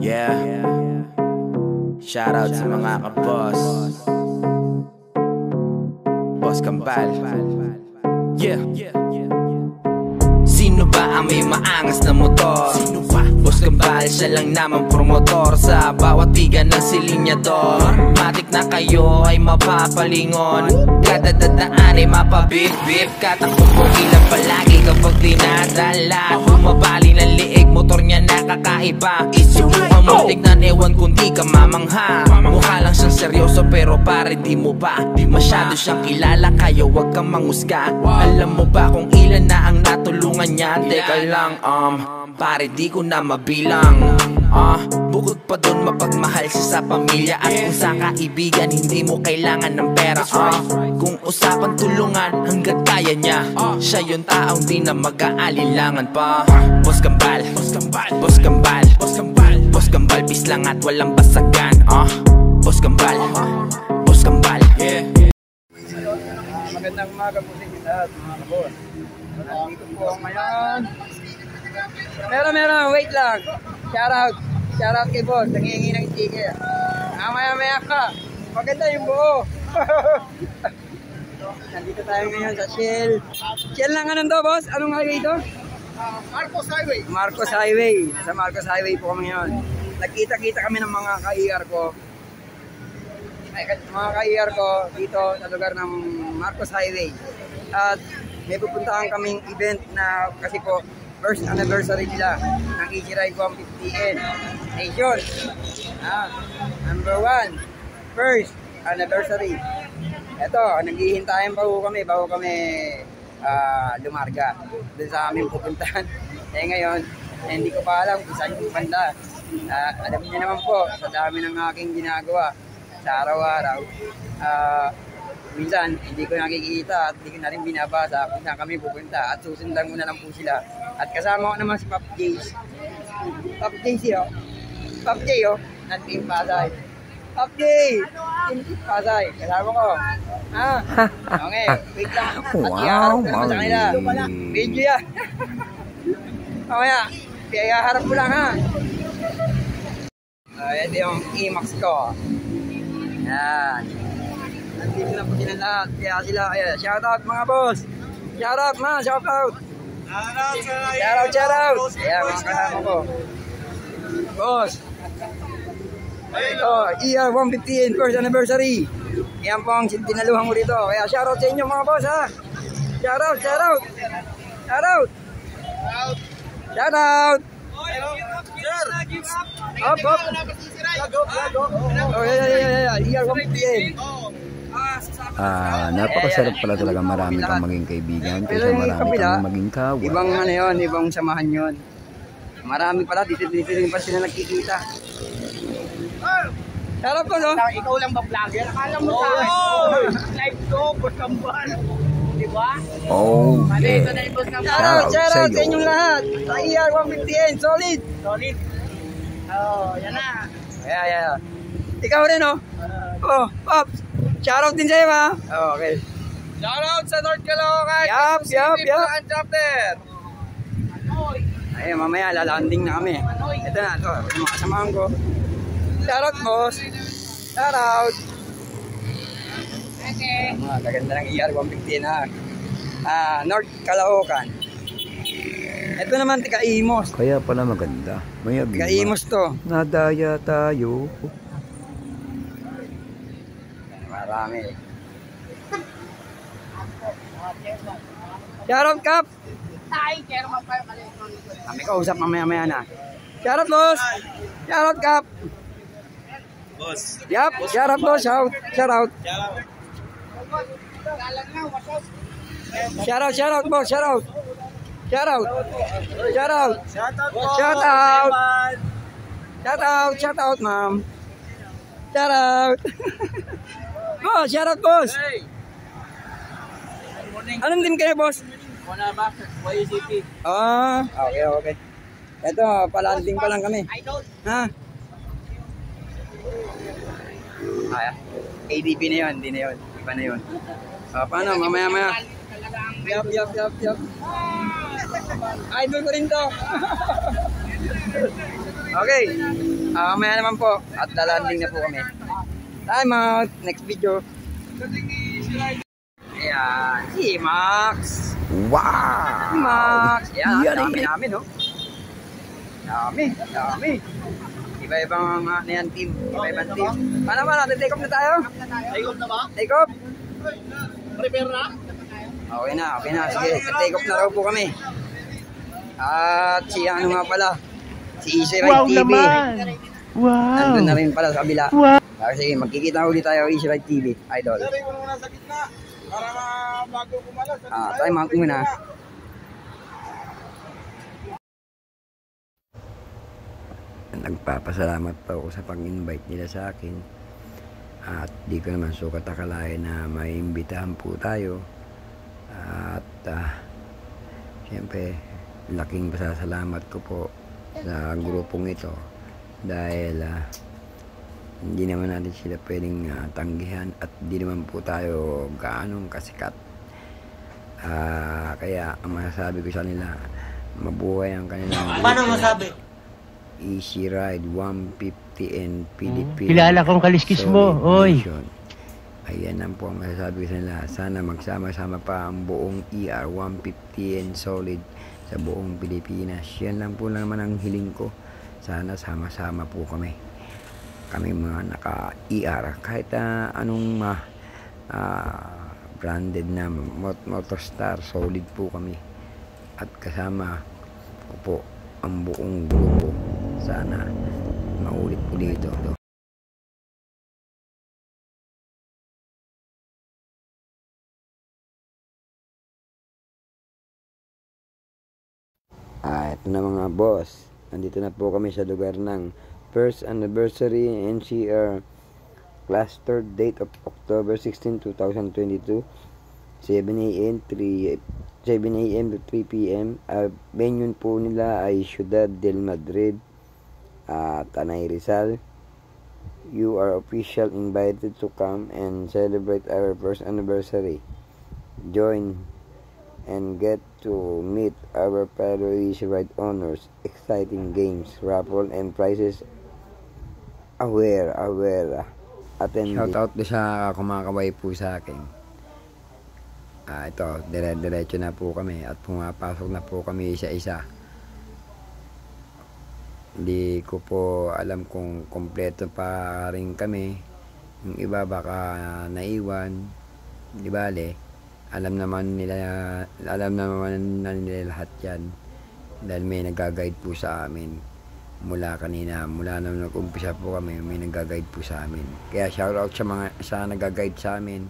Yeah. Shout out sa mga ka-boss. Boss Kambal. Yeah. Sino ba ang may maangas na motor? Sino ba? Boss Kambal, siya lang naman promotor Sa bawat tigan ng silinyador Matik na kayo ay mapapalingon Kada dadaan ay mapabip-bip. Katakbo ko ilang palagi kapag dinadala. Bumabali ng liig, motor niya nakakaiba. Isubukan mo tignan, ewan kung di ka mamangha. Mukha lang siyang seryoso pero pare di mo ba? Masyado siyang kilala kayo, wag kang mangusga. Alam mo ba kung ilan na ang natulungan niya? Teka lang, um Pare di ko na mabilang. Ah, bukod pa dun mapagmahal siya sa pamilya At kung sa kaibigan hindi mo kailangan ng pera ah, Kung usapan tulungan hanggat kaya niya Siya yung taong di na mag-aalilangan pa. Boss Kambal, Boss Kambal, Boss Kambal, Boss Kambal Boss peace lang at walang basagan ah, Boss Kambal, Boss Kambal yeah. Magandang umaga po sa inyo lahat, mga kabos. Nandito po ngayon. Meron, meron, wait lang. Shout out. Shout out kay boss. Nangihingi ng sticker. Ah, maya maya ka. Maganda yung buo. Nandito tayo ngayon sa Shell. Shell lang anong to, boss? Anong highway to? Marcos Highway. Marcos Highway. Sa Marcos Highway po kami ngayon. Nagkita-kita kami ng mga ka-ER ko. Ay, mga ka-ER ko dito sa lugar ng Marcos Highway. At may pupuntahan kaming event na kasi po first anniversary nila ng Easy Ride 150N Nation. Ah, number one, first anniversary. Ito, naghihintayin pa po kami bago kami ah, lumarga dun sa aming pupuntahan. Eh ngayon, eh, hindi ko pa alam kung saan yung banda. Ah, alam niyo naman po, sa dami ng aking ginagawa sa araw-araw, ah, minsan hindi ko nakikita at hindi ko na rin binabasa kung saan kami pupunta at susundan ko na lang po sila. At kasama ko naman si Pop Jace. Pop Jace yun. Pop J oh, ng Team Pasay. Pop J! Team Pasay. Kasama ko. Ah, okay. Wait lang. At Wow, iharap ko naman sa kanila. Video yan. Mamaya, iharap ko lang ha. Ah, ito yung Emax ko. Yan. Nandito na po sila lahat. Kaya sila, shout out mga boss. Shout out ma, shout out. Shout out, shout out. Ayan, mga kasama ko. Boss. ER 150 first anniversary. Yan po ang tinaluhan ko dito. Kaya shout out sa inyo mga boss ha. Shout out, shout out. Shout out. Shout out. Up, up. Oh, yeah, yeah. ER 150 Ah, napakasarap pala talaga marami kang maging kaibigan kaysa marami kang maging kawa. Ibang ano yun, ibang samahan yun. Marami pala, dito dito rin pa sila nagkikita. Sarap ko, no? Ikaw lang ba vlogger? Akala mo sa akin. Live ko, Boss Kambal. Di ba? Oh, yeah. Shout out, Shout out sa inyong lahat. Sa ER 150N, solid. Solid. Oh, yan na. Yeah, yeah. Ikaw rin, no? Oh, Pops. Shout out din sa'yo, ha? Oh, okay. Shout out sa North Caloocan. Yup, yup, yup. chapter. Ayun, mamaya lalanding na kami. Ito na, ito. Ito mga kasamahan ko. Shout out, boss. Shout out. Okay. Mga kaganda ng ER 150 na. Ah, North Caloocan. Ito naman, tika Imos. Kaya pala maganda. May Tika. Imos to. Nadaya tayo. Marami. Shout out, Kap. Kami kausap mamaya-maya na. Shout out, boss. Shout out, Kap. Boss. Yup, shout out, boss. Shout, shout out. Shout out, shout out, boss. Shout out. Shout out. Shout out. Shout out Shout out. Shout out, shout out, ma'am. Shout out. boss, shout out, boss. Hey. Morning. Anong team kayo, boss? Muna ba? YCP. Ah, okay, okay. Ito, palanding pa lang kami. I don't. Ha? Ay, ADP na yun, hindi na yun. Iba na yun. Ah, paano, mamaya maya. Yup, yup, yup, yup. Idol ko rin to. okay. Ah, mamaya naman po. At lalanding na po kami. Time out. Next video. Ayan. Si Max. Wow! Max. Ayan. Yan dami namin, no? Dami. Dami. Iba-ibang uh, na yan team. Iba-ibang team. Paano ba natin? Take off na tayo? Take off na ba? Take off? Prepare na? Okay na, okay na. Sige, take off na raw po kami. At si ano nga pala, si Easy Ride TV. Wow! Nandun na rin pala sa kabila. Wow! Sige, magkikita ulit tayo Easy Ride TV, idol. Ko muna sa gitna. Para bago kumalas. Ah, time out muna. Nagpapasalamat pa ako sa pag-invite nila sa akin. At di ko naman sukat akalain na may imbitahan po tayo. At ah, siyempre, laking pasasalamat ko po sa grupong ito. Dahil ah, hindi naman natin sila pwedeng ah, tanggihan at di naman po tayo gaanong kasikat. Ah, kaya ang masasabi ko sa nila, mabuhay ang kanilang Paano masabi? Easy Ride 150 and Philippines. Kilala kong kaliskis mo, oy. Ayan lang po ang masasabi ko sa nila. Sana magsama-sama pa ang buong ER 150 and solid sa buong Pilipinas. Yan lang po naman ang hiling ko. Sana sama-sama po kami. Kami mga naka-ER. Kahit ah, anong ah, ah, branded na mot Motostar, solid po kami. At kasama ko po ang buong grupo. Sana maulit po dito. Ah, ito na mga boss. Nandito na po kami sa lugar ng first anniversary NCR class third date of October 16, 2022. 7 a.m. 3 7 a.m. to 3 p.m. Uh, venue po nila ay Ciudad del Madrid, uh, Tanay Rizal. You are official invited to come and celebrate our first anniversary. Join and get to meet our fellow Ride owners. Exciting games, raffle, and prizes. Aware, aware. Attend. Shout out na sa kumakaway po sa akin. Ah, ito, dire-diretso na po kami at pumapasok na po kami isa-isa. Hindi ko po alam kung kompleto pa rin kami. Yung iba baka naiwan. Di bale, alam naman nila, alam naman na nila lahat yan. Dahil may nag-guide po sa amin. Mula kanina, mula nung nag-umpisa po kami, may nag-guide po sa amin. Kaya shoutout sa mga sa nag-guide sa amin.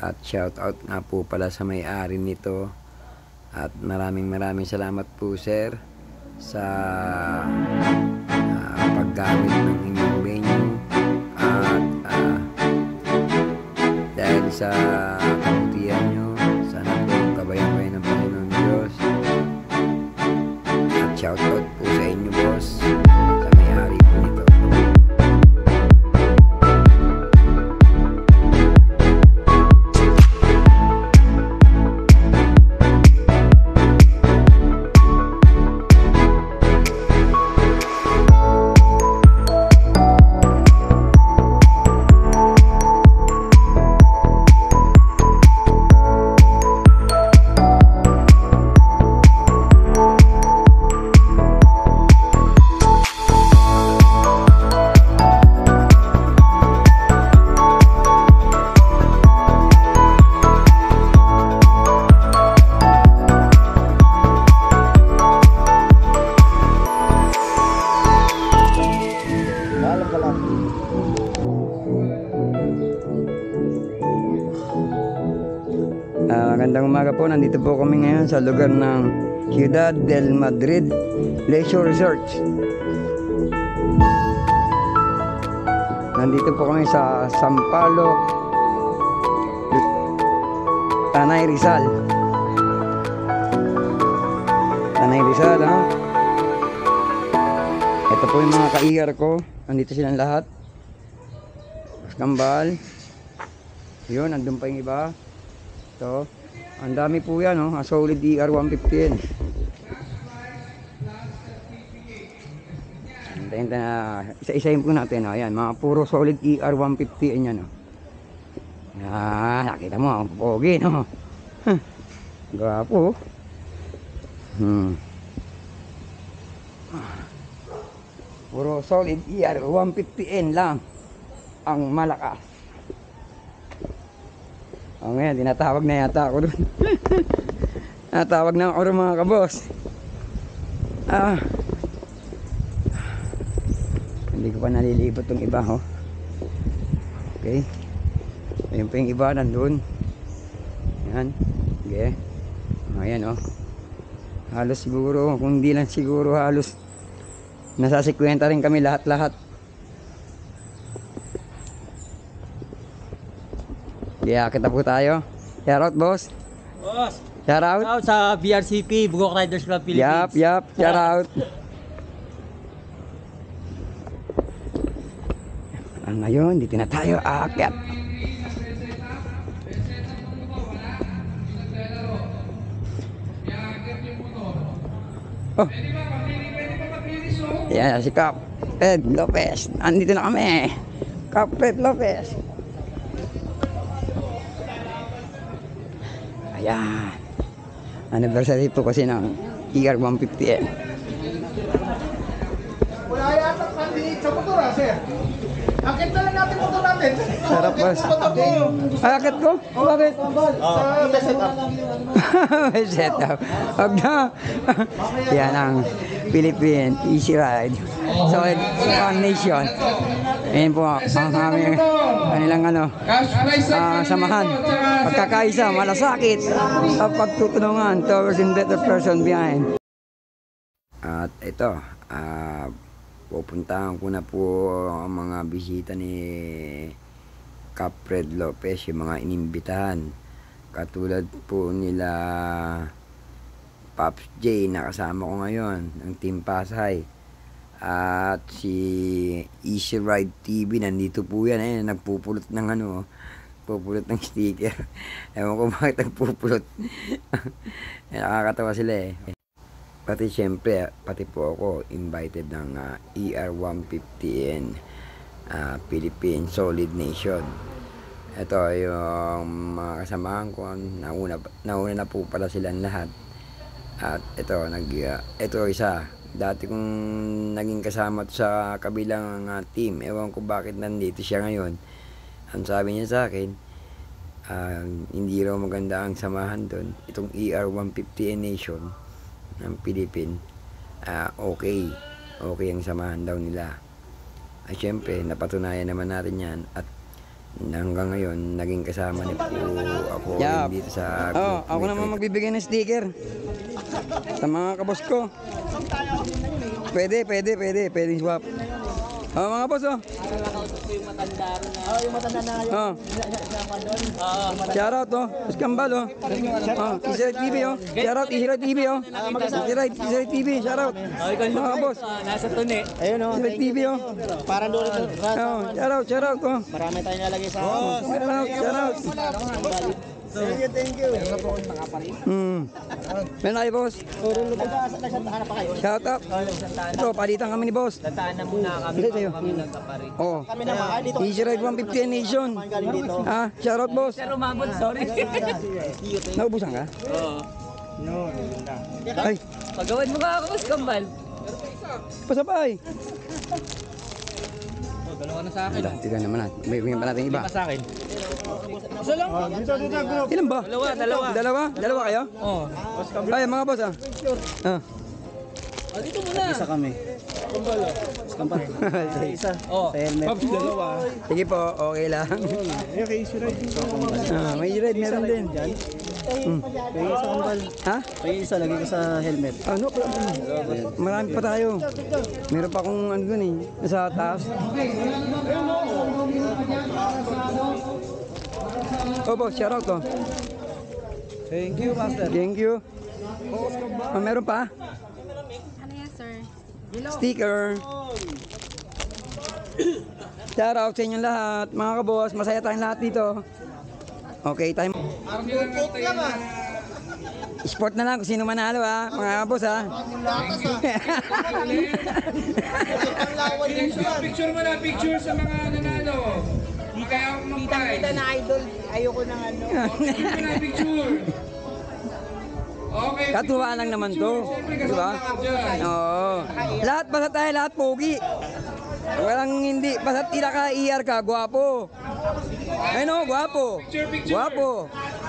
At shout out nga po pala sa may-ari nito. At maraming maraming salamat po sir sa ah, paggamit ng inyong venue. At ah, dahil sa kabutihan nyo, sana po kabayan kayo ng Panginoon Diyos. At shout out po sa lugar ng Ciudad del Madrid Leisure Resort. Nandito po kami sa Sampalo, Tanay Rizal. Tanay Rizal, ha? Ito po yung mga ka ko. Nandito silang lahat. Kambal. Yun, andun pa yung iba. Ito. Ang dami po yan, oh. Ang solid ER 150 yan. Tayo na isa-isahin po natin. Oh. Ayan, mga puro solid ER 150 yan. Oh. Ah, nakita mo, ang pogi, no? Huh. Gwapo. oh. Hmm. Puro solid ER 150N lang ang malakas. O ngayon, tinatawag na yata ako dun. Natawag na ako mga kabos. Ah. Hindi ko pa nalilibot tong iba, ho. Okay. Ayun pa yung iba nandun. Yan. Okay. Ayan, oh. Halos siguro, kung hindi lang siguro halos nasa 50 rin kami lahat-lahat. Kaya kita po tayo. Shout out, boss. Boss, Shout out. out sa BRCP, Bugok Riders Club Yap, Philippines. yap. Shout out. Ang ngayon, dito na tayo aakyat. Oh. Yan, si Cap Ed Lopez. Andito na kami. Cap Ed Lopez. Ayan. Anniversary po kasi ng ER 150 Wala yata candidate sa motor ah, sir. Akit na lang natin motor natin. Sarap ko. Ay, akit ko? Bakit? Sa best setup. May setup. Huwag na. Yan ang Philippine Easy Ride. So, One Nation. Ayan po ang aming kanilang ano, ah, samahan. Pagkakaisa, malasakit. At pagtutulungan towards a better person behind. At ito, ah, pupuntahan ko na po ang mga bisita ni Capred Lopez, yung mga inimbitahan. Katulad po nila Pops J na kasama ko ngayon, ng Team Pasay. At si Easy Ride TV, nandito po yan. Eh, nagpupulot ng ano, pupulot ng sticker. Ewan ko bakit nagpupulot. Eh, Nakakatawa sila eh. Pati syempre, pati po ako invited ng ah, ER150N ah, Philippine Solid Nation. Ito yung mga kasamahan ko. Nauna, nauna na po pala silang lahat. At ito, nag, ah, ito isa. Dati kong naging kasama to sa kabilang ah, team. Ewan ko bakit nandito siya ngayon. Ang sabi niya sa akin, ah, hindi raw maganda ang samahan doon. Itong E ER150N Nation ng Philippine, ah, okay. Okay ang samahan daw nila. At syempre, napatunayan naman natin yan. At hanggang ngayon, naging kasama ni po ako Yup. dito sa Oh, ako naman magbibigay ng sticker. Sa mga kabos ko. Pwede, pwede, pwede. Pwede swap. Oh, mga boss, oh. Oh, yung matanda na yun. Oh. Shout out, oh. Iskambal, oh. Oh, Israel TV, oh. Shout out, Israel TV, oh. Israel, Israel TV, shout out. Mga boss. Nasa tuni. Ayun oh, Israel TV, oh. Parang doon ito. Oh, shout out, shout out, oh. Marami tayong nalagay sa... Shout out, shout out. Thank you, thank you. Hmm. Meron tayo, boss. Nagsantahan na pa kayo. Shout out. Ito, palitan kami ni boss. Tataan na muna kami Sige sa'yo. Oh. Kami naman, ay dito. Israel 150 Nation. Dito. Ah, shout out, boss. Pero umabot, sorry. Naubusan ka? Oo. Ay, Pagawad mo nga ako, Boss Kambal. pasabay. Dalawa na sa akin. Ito, tignan naman natin. May may pa natin iba. sa akin. Ilan ba? Dalawa, dalawa. Dalawa? Dalawa kayo? Oo. Ay, mga boss ah. Ah. Oh, dito muna. Isa kami. Kampat. Isa. Oh. Helmet. Sige po, okay lang. Okay, si Red. Ah, may red meron din. Hmm. Ha? Kaya isa, lagay ko sa helmet. Ano? Marami pa tayo. Meron pa akong ano dun eh. Nasa taas. Oh, boss, shout out to. Thank you, Master. Thank you. Ah, meron pa? Ano yan, sir? Sticker. Shout out sa inyong lahat, mga kabos. Masaya tayong lahat dito. Okay, time. Sport na lang kung sino manalo ha, mga kabos ha. Picture mo na, picture sa mga nanalo. Di kaya ako mag-prize. Kita na idol, ayoko ng ano. Picture mo na, picture. Okay. Katuwa lang naman to. Di ba? Oo. Lahat basta tayo, lahat pogi. Walang hindi, basta tira ka, IR ka, gwapo. Ano, gwapo. Gwapo.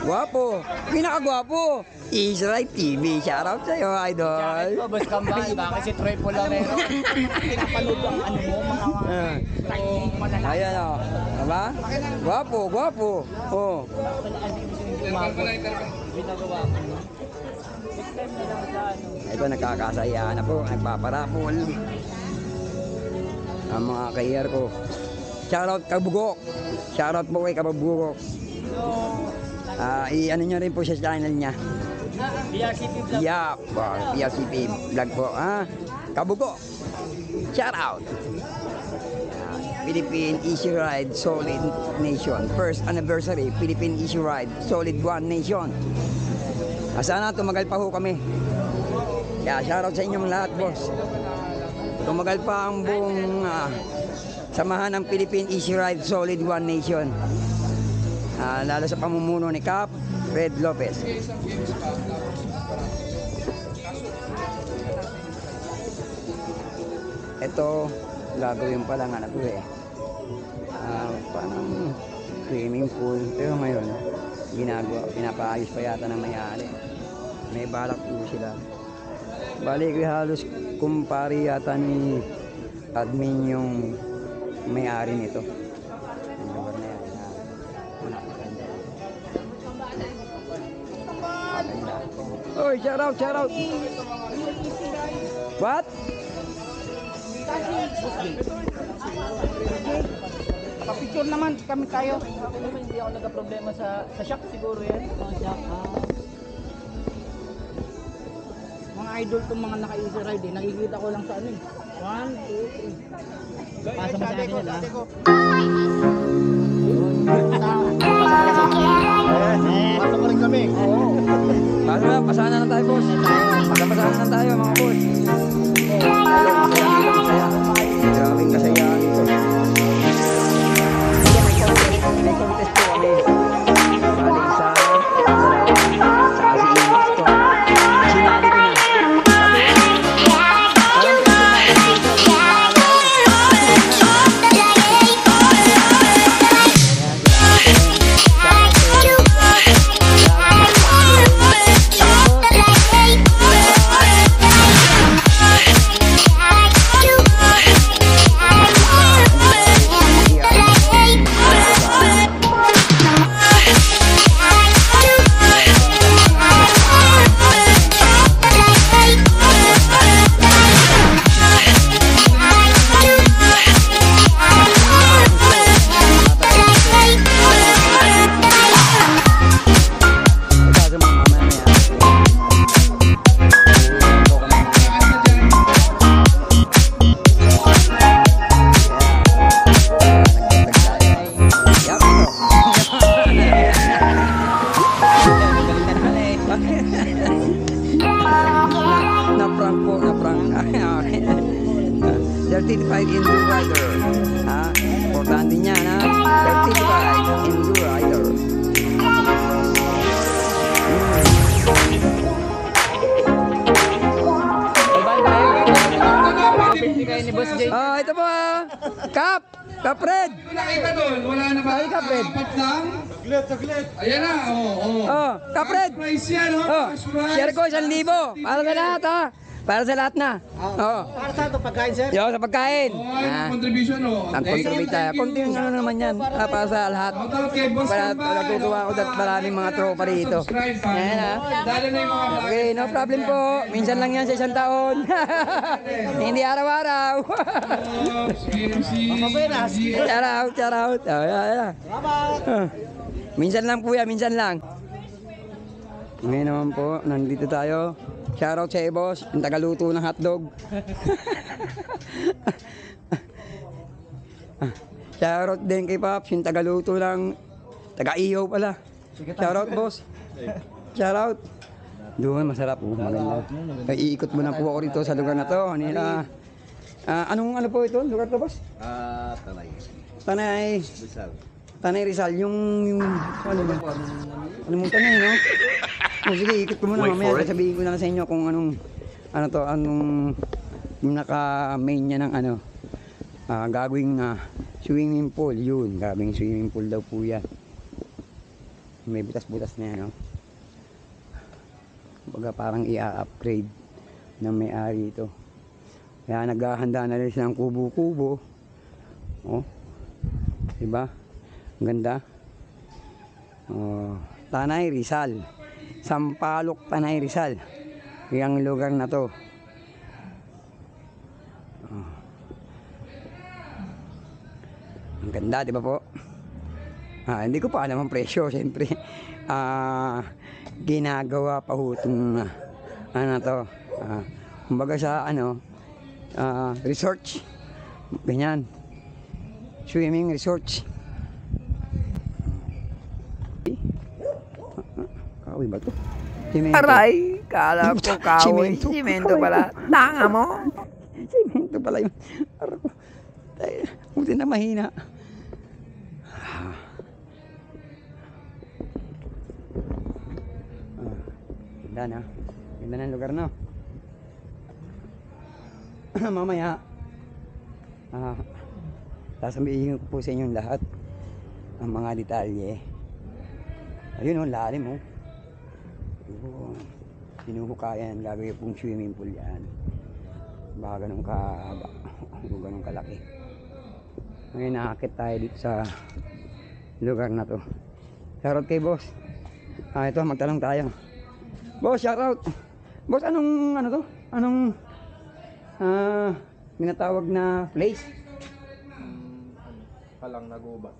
Gwapo. Pinakagwapo. Israel TV, shoutout sa'yo, idol. Oh, boss kambal, bakit si Troy Polamero? Pinapanood ang ano mo, mga Ah. mga. Ayan o. Diba? Gwapo, gwapo. Oh. Ko. Ito nagkakasaya na po, nagpaparapol. Ang mga kayer ko. Shoutout Kabugok. Shoutout po kay Kabugok. Ah, i-ano nyo rin po siya sa channel niya. BRCP Vlog. Yeah, po, PLCP vlog po. Ah, Kabugok. Shoutout. Ah, Philippine Easy Ride Solid Nation. First anniversary, Philippine Easy Ride Solid One Nation. Ah, sana tumagal pa ho kami. Kaya shoutout sa inyong lahat, boss. Tumagal pa ang buong ah, samahan ng Philippine Easy Ride Solid One Nation. Ah, lalo sa pamumuno ni Cap Fred Lopez. Ito, gagawin pa lang ano to eh. Ah, parang swimming pool. Pero ngayon, ginagawa, pinapaayos pa yata ng may-ari. May balak po sila. Balik halos kumpari yata ni admin yung may-ari nito. Yung lugar na yan. Na, napakaganda. Maganda. Oy, shout out, shout out. What? Papicture naman kami tayo. Naman, hindi ako nagka-problema sa sa shop siguro yan. Mga shop. Ah. Mga idol tong mga naka-easy ride eh. Nakikita ko lang sa ano eh. One, two, three. Pasa mo sa akin yan ah. Pasa mo rin kami. Oo. Paano na, pasana na tayo, boss. Magpapasana na tayo, mga boss. Oo. Oh, Oh, kapred! Price yan, oh. Oh, share ko isang libo. Para sa lahat ha. Para sa lahat na. Oh. Para sa ito pagkain sir? Yo, sa pagkain. Oh, Ah, contribution, oh. ang thank you. Konting ano naman yan. Ah, para sa lahat. Shout out kay Boss Para natutuwa ako dahil maraming mga tropa rito. Yan ha. Yung. Okay, no problem po. Minsan lang yan sa isang taon. Hindi araw-araw. Oh, si shout out, shout out. Oh, yeah, yeah. Ah. Minsan lang yan, minsan lang. Ngayon naman po, nandito tayo. Shoutout sa iyo, boss. Yung tagaluto ng hotdog. Shoutout din kay Pops, yung tagaluto ng taga-iyaw pala. Shoutout, boss. Shoutout. Doon, masarap po. Maganda. Ay, iikot mo na po ako rito sa lugar na to. Nila Ah, anong ano po ito? Lugar to, boss? Ah, tanay. Tanay, Rizal. Tanay Rizal, yung, yung, ano ba? Ano mong tanay, no? Oh, sige, ikot ko muna mamaya. Sasabihin ko na sa inyo kung anong, ano to, anong, yung naka-main niya ng ano, ah, gagawing ah, swimming pool. Yun, gagawing swimming pool daw po yan. May butas-butas na yan, no? Baga parang i-upgrade ng may-ari ito. Kaya naghahanda na rin siya ng kubo-kubo. Oh. Diba? Ganda. Oh, Tanay Rizal. Sampalok Tanay Rizal. Yung lugar na to. Oh. Ang ganda, di ba po? Ah, hindi ko pa alam ang presyo, siyempre. Ah, ginagawa pa ho itong, ah, ano to, ah, kumbaga sa, ano, ah, research. Ganyan. Swimming research. Kahoy ba to? Simento. Aray, kala ko kahoy. Simento. Simento pala. Tanga mo. Simento pala yun. Aray ko. Buti na mahina. Ah. Ah, Ganda na. Ganda ng lugar no. Mamaya. Ah, sasabihin ko po sa inyong lahat ang mga detalye. Ayun oh, lalim oh. Oo. Sinuhukayan, gagawin pong swimming pool yan. Baka ganun kahaba. O ganun kalaki. Ngayon nakakit tayo dito sa lugar na to. Shoutout kay boss. Ah, ito, magtanong tayo. Boss, shoutout. Boss, anong ano to? Anong ah minatawag na place? Palang nagubat.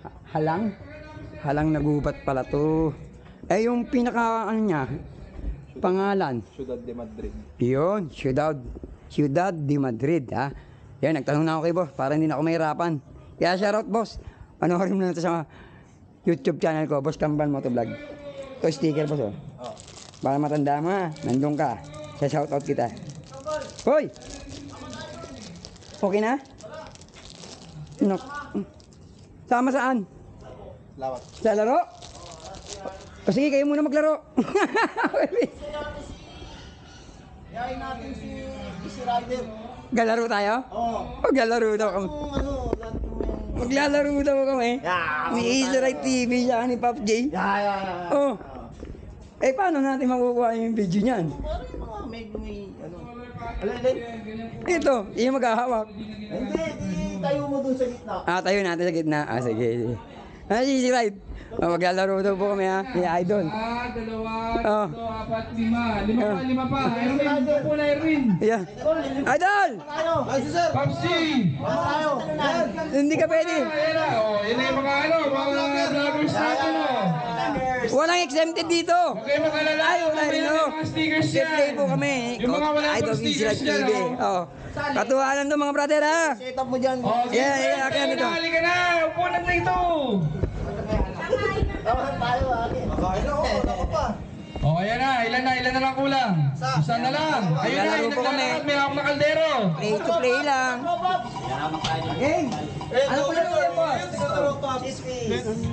Ha- Halang? Halang nagubat pala to. Eh yung pinaka ano niya, pangalan. Ciudad de Madrid. Yun, Ciudad, Ciudad de Madrid, ha? Yan, nagtanong na ako kay boss, para hindi na ako mahirapan. Kaya shoutout, boss. Panoorin mo na ito sa YouTube channel ko, Boss Kambal Motovlog. Ito sticker, boss, oh. Para matanda mo, ha? Nandun ka. Sa shoutout kita. Hoy! Okay na? No. Sama saan? Lawat. Sa laro? O sige, kayo muna maglaro. Yayin natin si Easy Rider. Galaro tayo? Oo. Maglalaro daw kami. Ano. Maglalaro daw kami. Yeah, May Easy Ride TV siya ni Pop J. Yeah, yeah, yeah. Oh. Eh, paano natin makukuha yung video niyan? May, may, ano. Alin. Ito, yung maghahawak. Hindi, di tayo mo dun sa gitna. Ah, tayo natin sa gitna. Ah, sige. sige. Ah, Easy Ride. Ah, maglalaro daw po kami ha. Ni Idol. Ah, dalawa, Oh. tatlo, apat, lima. Lima pa, lima pa. Erwin, po na Erwin. Yeah. Idol! Papsi! Tayo? Hindi ka pwede. Ayan na, oh, yan na yung mga ano, mga vloggers natin, oh. Walang exempted dito. Huwag kayo mag-alala, Ay, wala rin na no. Play po kami. Yung mga wala Idol Easy dyan, TV. oh. Oh. Katuwaan to mga brother ha. Set up mo dyan. Oh, Yeah, yeah, yeah, akin ito. Halika na, upo na dito. Tawahan tayo, ate. Makain na ako, pa. Oh, ayan na, ilan na, ilan na lang kulang? Isa na lang. Ayun na, yung naglalakad, may hawak na kaldero. Play to play lang. Game. Ano po yung game boss?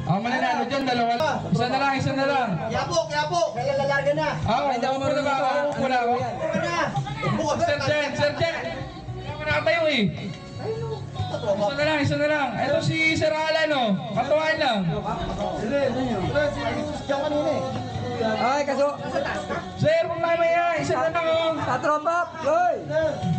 Ah, mananalo dyan, dalawa lang. Isa na lang, isa na lang. Yapo, yapo. Kaya lalarga na. Ah, Hindi ako upo na ba? marunong Ah, Upo na ako. Upo na. Sir Jen, Sir Jen. Ako nakatayo eh. Isa na lang, isa na lang. Ito si Sir Alan, oh. Katuwaan lang. Diyan kanina eh. Ay, kaso. Sir, mamaya, isa na lang, oh. Tatropa. Hoy.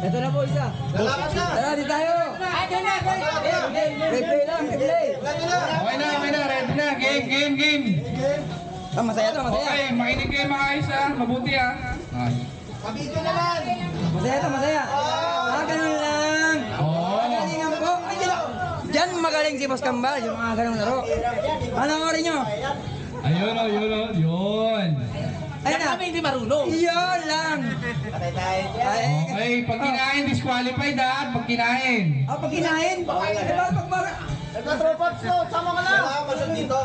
Ito na po isa. Lalakad na. Tara, di tayo. Play play lang, play play. Okay na, okay na. Ready na. Game, game, game. Ah, masaya to, masaya. Okay, makinig kayo mga ayos, ah. Mabuti, ah. Ah. Pabidyo na lang. Masaya to, masaya. Ah, ganun lang. Oo. Magalingan po. Ay, dyan. Diyan magaling si Boss Kambal, yung mga ganung laro. Ano nga rin nyo? Ayun, oh, yun, oh. Yun. Ayun na. Kami hindi marunong. Yun lang. Patay tayo dyan. Ay, Okay, pag kinain, disqualified, ah. Pag kinain. ah, pag kinain. Diba, pag mara... Nagka-tropots to. Sama ka lang. Wala ka dito.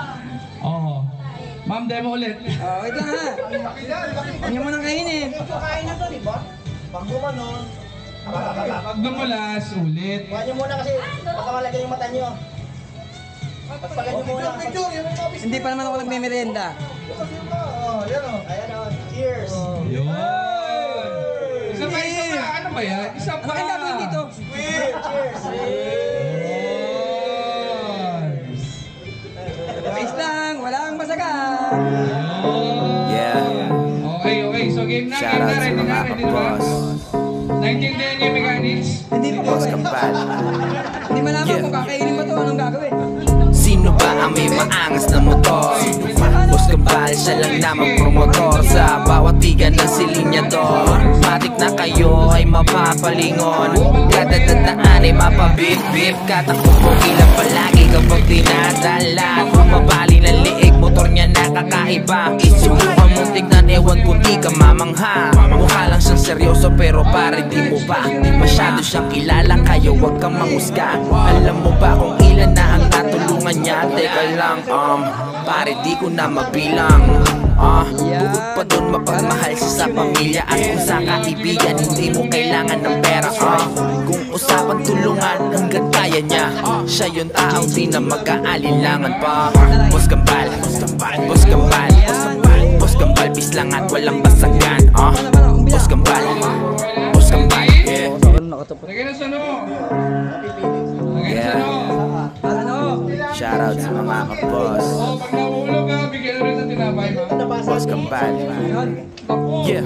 Oo. Ma'am, demo ulit. Oh, ito nga. Huwag mo nang kainin. Kain na to, di ba? Pag gumanon, Pag dumulas, ulit. Kuha nyo muna kasi baka malagay yung mata nyo. Pagpagan nyo muna. Hindi pa naman ako nagme-merienda. Oh, yan o. Ayan o. Cheers. Yun! Isa pa, isa pa. Ano ba yan? Isa pa. Ano gagawin dito? Cheers. Yun! Face lang, walang masagan. Yeah. Okay, okay. So game na, Shout game out na. Ready na, mga ready na. boss. Naintindihan niyo yung mechanics? Hindi pa Boss po. Kambal. Ang may maangas na motor? Boss Kambal, siya lang naman promotor Sa bawat tiga ng silinyador Matik na kayo ay mapapalingon. Kada dadaan ay mapabip-bip. Katakbo ilang palagi kapag dinadala Bumabali ng liig, motor niya nakakaiba. Subukan mo tignan, ewan kung di ka mamangha. Mukha lang siyang seryoso pero pare di mo ba Masyado siyang kilala? Kaya wag kang mangusga. Alam mo ba kung ilan na ang niya Teka lang, um, pare di ko na mabilang. Ah, bukod pa doon mapagmahal siya sa pamilya At kung sa kaibigan hindi mo kailangan ng pera. Ah, Kung usapan tulungan hanggat kaya niya. Siya yung taong di na magkaalinlangan pa. Boss Gambal, Boss Gambal, Boss Gambal Bis lang at walang basagan ah, Boss Gambal, Boss Gambal yeah. Lagyan na sa no. Lagyan na sa Yeah. Rin sa tinapay mo. Boss Kambal. Yeah.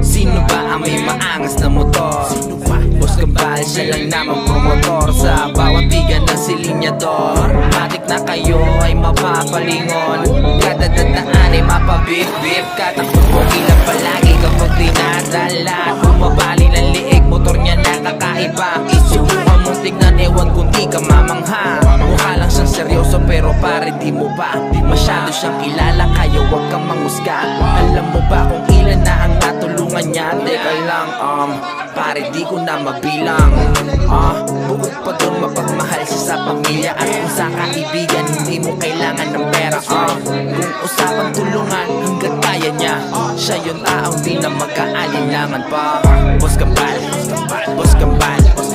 Sino ba ang may maangas na motor? Boss Kambal, siya lang naman promotor Sa bawat tiga ng silinyador Matik na kayo ay mapapalingon Kada dadaan ay mapabip-bip Katakbo mo ilang di mo ba Masyado siyang kilala? Kaya wag kang mangusga. Alam mo ba kung ilan na ang natulungan niya? Teka lang, um, pare di ko na mabilang. Ah, bukod pa doon mapagmahal siya sa pamilya At kung sa kaibigan hindi mo kailangan ng pera. Ah, Kung usapan tulungan hanggat kaya niya. Siya yung taong di na magkaalinlangan pa. Boss Kambal, Boss Kambal, Boss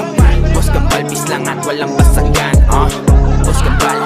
Kambal, bis lang at walang basagan ah, Boss Kambal,